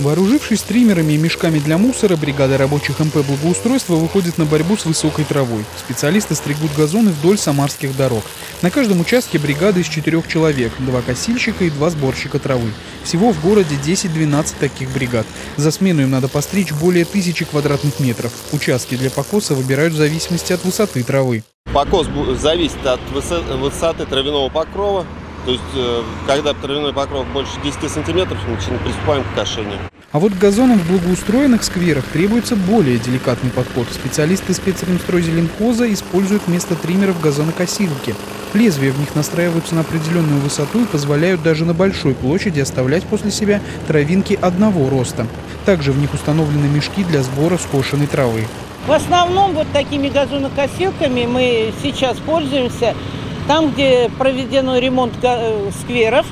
Вооружившись триммерами и мешками для мусора, бригада рабочих МП благоустройства выходит на борьбу с высокой травой. Специалисты стригут газоны вдоль самарских дорог. На каждом участке бригада из четырех человек, два косильщика и два сборщика травы. Всего в городе 10-12 таких бригад. За смену им надо постричь более тысячи квадратных метров. Участки для покоса выбирают в зависимости от высоты травы. Покос зависит от высоты травяного покрова, то есть, э, когда травяной покров больше 10 сантиметров, мы приступаем к кошению. А вот к газонам в благоустроенных скверах требуется более деликатный подход. Специалисты спецремстройзеленхоза используют вместо триммеров газонокосилки. Лезвия в них настраиваются на определенную высоту и позволяют даже на большой площади оставлять после себя травинки одного роста. Также в них установлены мешки для сбора скошенной травы. В основном вот такими газонокосилками мы сейчас пользуемся там, где проведен ремонт э, скверов,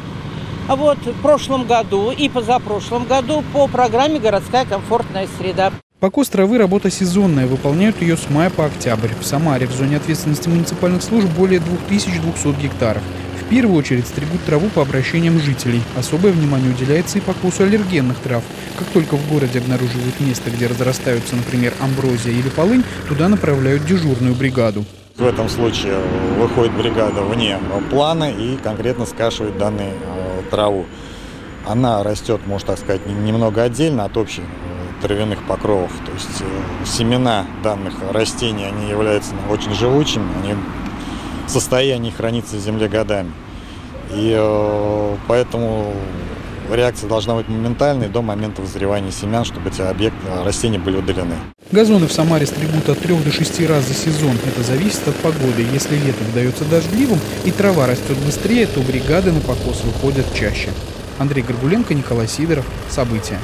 вот в прошлом году и позапрошлом году по программе «Городская комфортная среда». Покос травы – работа сезонная, выполняют ее с мая по октябрь. В Самаре в зоне ответственности муниципальных служб более 2200 гектаров. В первую очередь стригут траву по обращениям жителей. Особое внимание уделяется и покосу аллергенных трав. Как только в городе обнаруживают место, где разрастаются, например, амброзия или полынь, туда направляют дежурную бригаду. В этом случае выходит бригада вне плана и конкретно скашивает данную э, траву. Она растет, можно так сказать, немного отдельно от общих э, травяных покровов. То есть э, семена данных растений, они являются очень живучими, они в состоянии храниться в земле годами. И поэтому реакция должна быть моментальной до момента вызревания семян, чтобы эти объекты, растения были удалены. Газоны в Самаре стригут от 3 до 6 раз за сезон. Это зависит от погоды. Если лето выдается дождливым и трава растет быстрее, то бригады на покос выходят чаще. Андрей Горгуленко, Николай Сидоров. События.